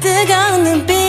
뜨거운 눈빛.